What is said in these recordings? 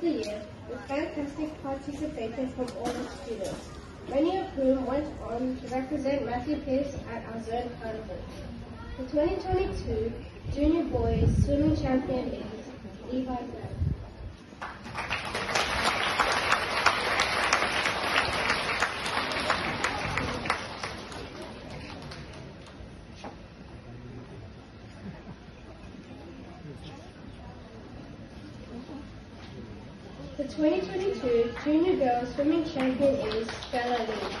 the Year with fantastic participation from all the students, many of whom went on to represent Matthew Pearce at our zone carnival. The 2022 Junior Boys Swimming Champion is Levi Brown. The 2022 Junior Girls Swimming Champion is Bella Lee.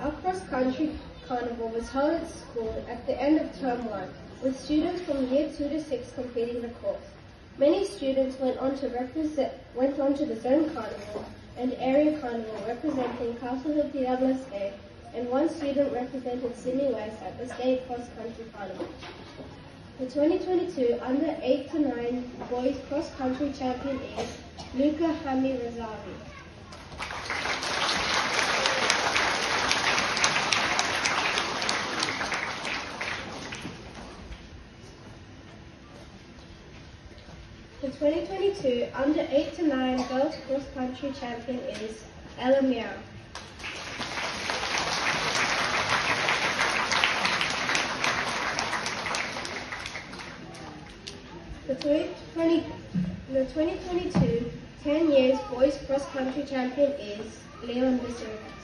Our cross-country carnival was held at school at the end of term one, with students from year two to six completing the course. Many students went on to represent went on to the zone carnival and area carnival representing Castleville PWSA, and one student represented Sydney West at the state cross-country carnival. The 2022 under 8 to 9 boys cross-country champion is Luka Hami Razavi. The 2022 under 8 to 9 girls cross country champion is Ella Meow. The 2020, the 2022 10 years boys cross country champion is Leon Basura.